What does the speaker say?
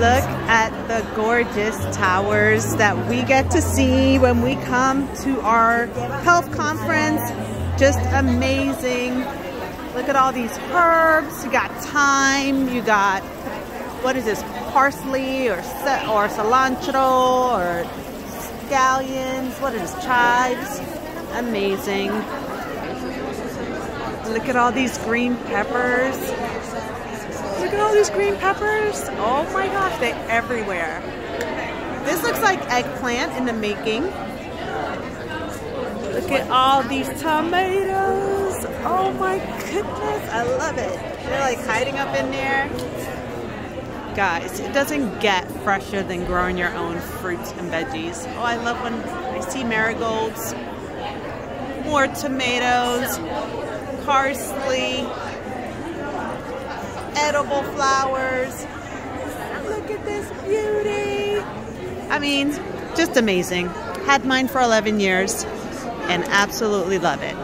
look at the gorgeous towers that we get to see when we come to our health conference. Just amazing. Look at all these herbs. You got thyme. You got, what is this, parsley or, or cilantro or scallions. What is this, chives? Amazing. Look at all these green peppers. Look at all these green peppers. Oh my they're everywhere. This looks like eggplant in the making. Look at all these tomatoes. Oh my goodness, I love it. They're like hiding up in there. Guys, it doesn't get fresher than growing your own fruits and veggies. Oh, I love when I see marigolds. More tomatoes, parsley, edible flowers. I mean, just amazing. Had mine for 11 years and absolutely love it.